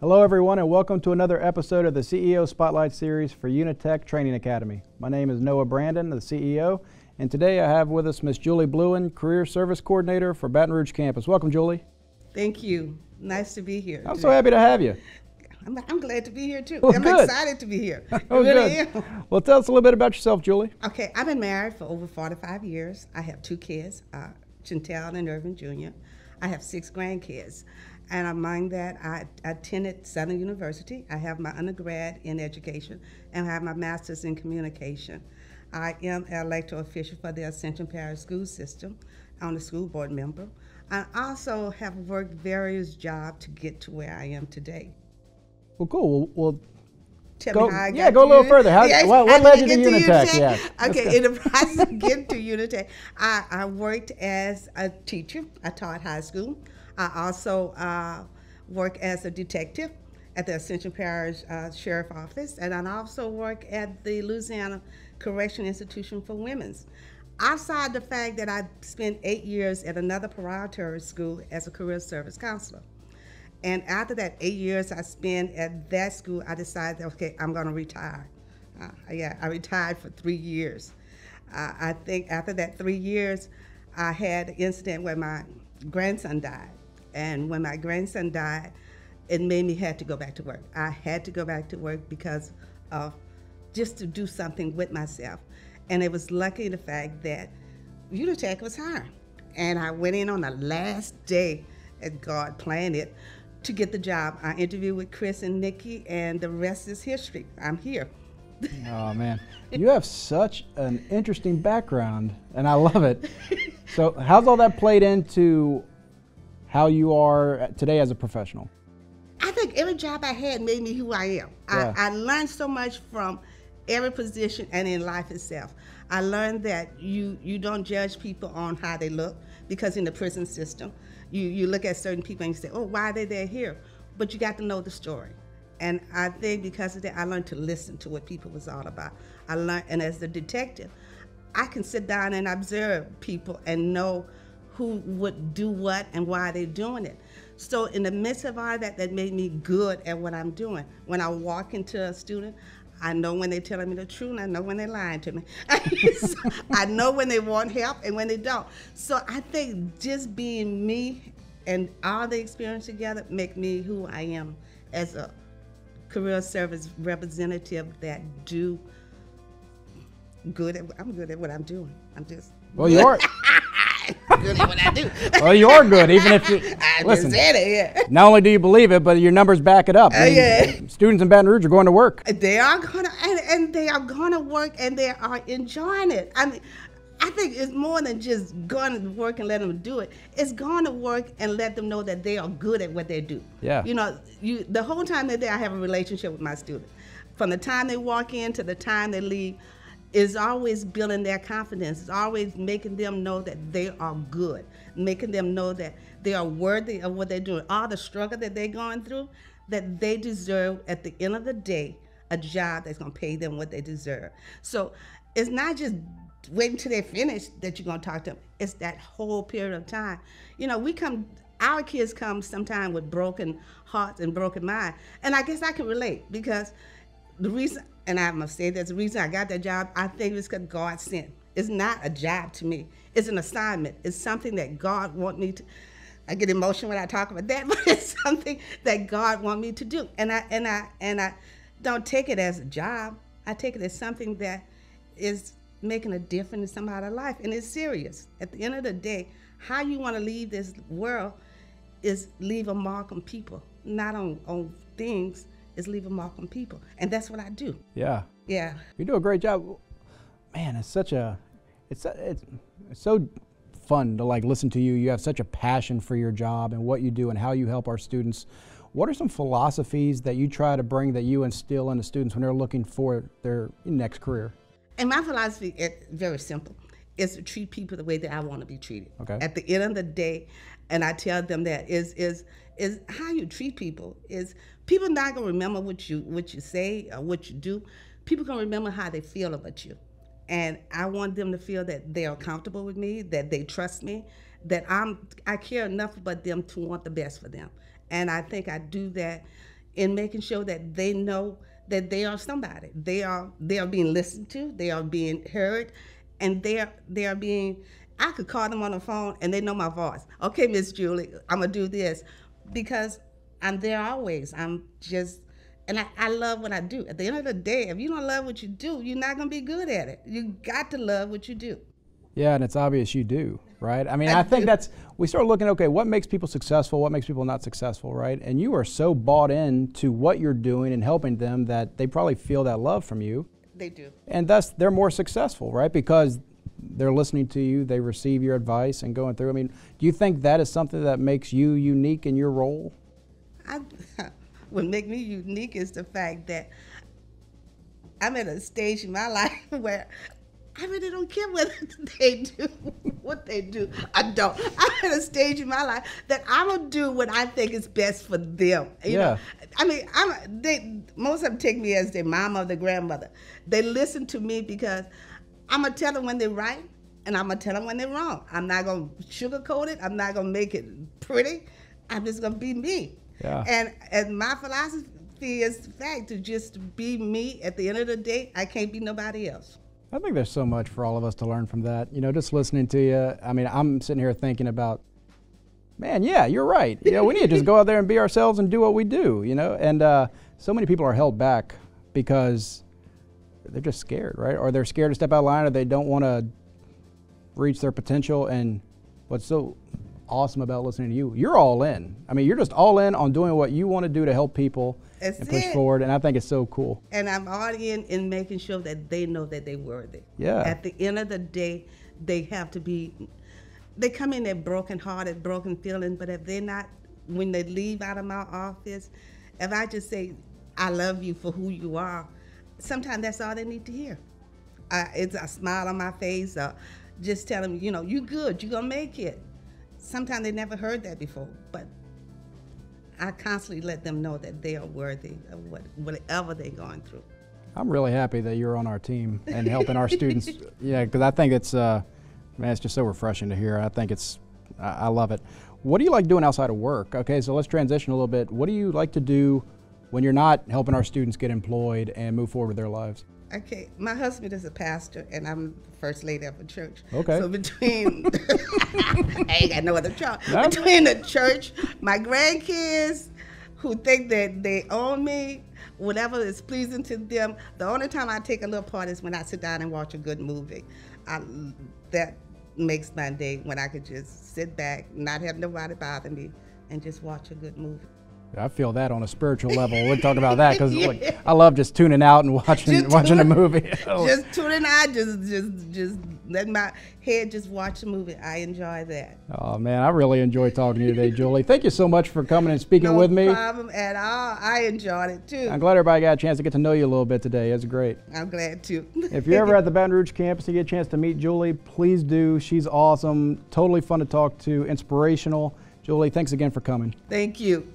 Hello, everyone, and welcome to another episode of the CEO Spotlight Series for Unitech Training Academy. My name is Noah Brandon, the CEO, and today I have with us Miss Julie Blouin, Career Service Coordinator for Baton Rouge Campus. Welcome, Julie. Thank you. Nice to be here. I'm today. so happy to have you. I'm, I'm, glad to be here too. Oh, I'm good. excited to be here. oh, really good. Am. Well, tell us a little bit about yourself, Julie. Okay, I've been married for over 45 years. I have two kids, uh, Chantel and Irvin Jr. I have six grandkids. And among that, I attended Southern University. I have my undergrad in education and I have my master's in communication. I am an elected official for the Ascension Parish School System. I'm a school board member. I also have worked various jobs to get to where I am today. Well, cool. Well, well Tell go, me how I yeah, go a little further. How, yes, what, what led you to Unitech? Unitech? Yeah. Okay, in the process of getting to Unitech, I, I worked as a teacher. I taught high school. I also uh, work as a detective at the Ascension Parish uh, Sheriff Office, and I also work at the Louisiana Correction Institution for Women's. Outside the fact that I spent eight years at another preparatory school as a career service counselor. And after that eight years I spent at that school, I decided, okay, I'm going to retire. Uh, yeah, I retired for three years. Uh, I think after that three years, I had an incident where my grandson died. And when my grandson died, it made me had to go back to work. I had to go back to work because of just to do something with myself. And it was lucky the fact that Unitech was hiring. And I went in on the last day as God planned it to get the job. I interviewed with Chris and Nikki, and the rest is history. I'm here. oh man, you have such an interesting background, and I love it. so, how's all that played into how you are today as a professional? I think every job I had made me who I am. Yeah. I, I learned so much from every position and in life itself. I learned that you you don't judge people on how they look because in the prison system, you you look at certain people and you say, "Oh, why are they there here?" But you got to know the story. And I think because of that, I learned to listen to what people was all about. I learned, and as a detective, I can sit down and observe people and know who would do what and why they're doing it. So in the midst of all that, that made me good at what I'm doing. When I walk into a student, I know when they're telling me the truth, and I know when they're lying to me. so I know when they want help and when they don't. So I think just being me and all the experience together make me who I am as a career service representative that do good at I'm good at what I'm doing. I'm just well you are good at what I do. well, you're good, even if you I listen. Just said it, yeah. Not only do you believe it, but your numbers back it up. Uh, yeah. Students in Baton Rouge are going to work. They are gonna, and, and they are gonna work, and they are enjoying it. I mean. I think it's more than just going to work and let them do it. It's going to work and let them know that they are good at what they do. Yeah. You know, you the whole time they're there, I have a relationship with my students. From the time they walk in to the time they leave, is always building their confidence. It's always making them know that they are good, making them know that they are worthy of what they're doing. All the struggle that they're going through, that they deserve at the end of the day a job that's going to pay them what they deserve. So it's not just waiting till they finish that you're going to talk to them. It's that whole period of time. You know, we come, our kids come sometimes with broken hearts and broken minds. And I guess I can relate because the reason and I must say that's the reason I got that job. I think it's because God sent. It's not a job to me. It's an assignment. It's something that God want me to. I get emotional when I talk about that, but it's something that God want me to do, and I and I and I don't take it as a job. I take it as something that is making a difference in somebody's life, and it's serious. At the end of the day, how you want to leave this world is leave a mark on people, not on on things is leave a mark on people, and that's what I do. Yeah. Yeah. You do a great job. Man, it's such a, it's it's, it's so fun to like listen to you. You have such a passion for your job and what you do and how you help our students. What are some philosophies that you try to bring that you instill in the students when they're looking for their next career? And my philosophy is very simple. Is to treat people the way that I want to be treated. Okay. At the end of the day, and I tell them that is is is how you treat people is people not gonna remember what you what you say or what you do. People gonna remember how they feel about you. And I want them to feel that they are comfortable with me, that they trust me, that I'm I care enough about them to want the best for them. And I think I do that in making sure that they know that they are somebody. They are they are being listened to. They are being heard, and they are they are being. I could call them on the phone and they know my voice. Okay, Miss Julie, I'm gonna do this because I'm there always. I'm just and I, I love what I do. At the end of the day, if you don't love what you do, you're not gonna be good at it. You got to love what you do. Yeah, and it's obvious you do, right? I mean, I I, think do. that's we start looking. Okay, what makes people successful? What makes people not successful, right? And you are so bought in to what you're doing and helping them that they probably feel that love from you, They do. and thus they're more successful, right? Because they're listening to you, they receive your advice, and going through. I mean, do you think that is something that makes you unique in your role? I, what make me unique is the fact that I'm at a stage in my life where I really don't care what they do, what they do. I don't. I'm at a stage in my life that I'm gonna do what I think is best for them. You Yeah. know, I mean, I'm. They most of them take me as their mama or their grandmother. They listen to me because I'm gonna tell them when they're right, and I'm gonna tell them when they're wrong. I'm not gonna sugarcoat it. I'm not gonna make it pretty. I'm just gonna be me. Yeah. And and my philosophy is the fact to just be me. At the end of the day, I can't be nobody else. I think there's so much for all of us to learn from that. You know, just listening to you. I mean, I'm sitting here thinking about, man, yeah, you're right. You know, we need to just go out there and be ourselves and do what we do. You know, and uh, so many people are held back because they're just scared, right? Or they're scared to step out of line, or they don't want to reach their potential. And what's so awesome about listening to you, you're all in. I mean, you're just all in on doing what you want to do to help people That's and push it. forward. And I think it's so cool. And I'm all in in making sure that they know that they're worthy. Yeah. At the end of the day, they have to be. They come in there broken hearted, broken feeling, but if they're not, when they leave out of my office, if I just say, "I love you for who you are," sometimes that's all they need to hear. Uh, it's a smile on my face, or just tell them, you know, you're good, you're gonna make it. Sometimes they never heard that before, but I constantly let them know that they are worthy of what, whatever they're going through. I'm really happy that you're on our team and helping our students. Yeah, because I think it's, uh, man, it's just so refreshing to hear. I think it's, I, I love it. What do you like doing outside of work? Okay, so let's transition a little bit. What do you like to do when you're not helping our students get employed and move forward with their lives? Okay, my husband is a pastor, and I'm the first lady of a church. Okay. So between, I ain't got no other job. No? Between the church, my grandkids, who think that they own me, whatever is pleasing to them. The only time I take a little part is when I sit down and watch a good movie. I, that makes my day when I could just sit back, not have nobody bother me, and just watch a good movie. I feel that on a spiritual level. We'll talk about that because like, I love just tuning out and watching Just watching a movie. Oh. just tuning out, just just just let my head just watch a movie. I enjoy that. oh man, I really enjoy talking to you today, Julie. Thank you so much for coming and speaking No with me. No problem at all. I enjoyed it too. I'm glad everybody got a chance to get to know you a little bit today. It was great. I'm glad too. If you're ever at the Baton Rouge campus and you get a chance to meet Julie, please do. She's awesome, totally fun to talk to, inspirational. Julie, thanks again for coming. Thank you.